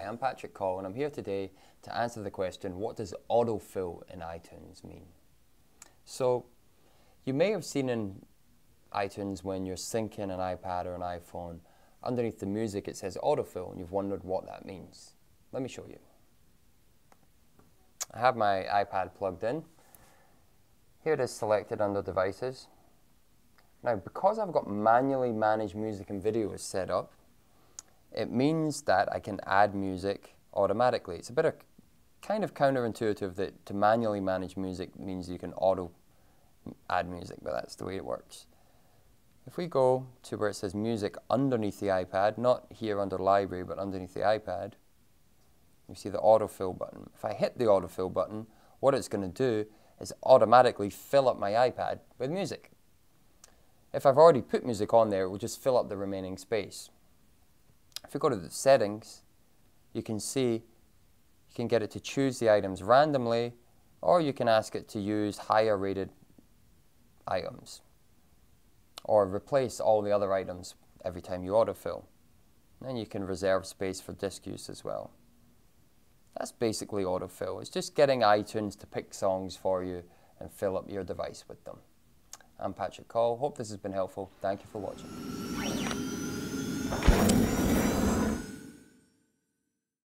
Hi, I'm Patrick Coll and I'm here today to answer the question what does autofill in iTunes mean? So, you may have seen in iTunes when you're syncing an iPad or an iPhone, underneath the music it says autofill and you've wondered what that means. Let me show you. I have my iPad plugged in. Here it is selected under devices. Now, because I've got manually managed music and videos set up, it means that I can add music automatically. It's a bit of kind of counterintuitive that to manually manage music means you can auto add music, but that's the way it works. If we go to where it says music underneath the iPad, not here under library, but underneath the iPad, you see the autofill button. If I hit the autofill button, what it's going to do is automatically fill up my iPad with music. If I've already put music on there, it will just fill up the remaining space. If you go to the settings, you can see you can get it to choose the items randomly, or you can ask it to use higher rated items, or replace all the other items every time you autofill. Then you can reserve space for disk use as well. That's basically autofill. It's just getting iTunes to pick songs for you and fill up your device with them. I'm Patrick Coll. Hope this has been helpful. Thank you for watching.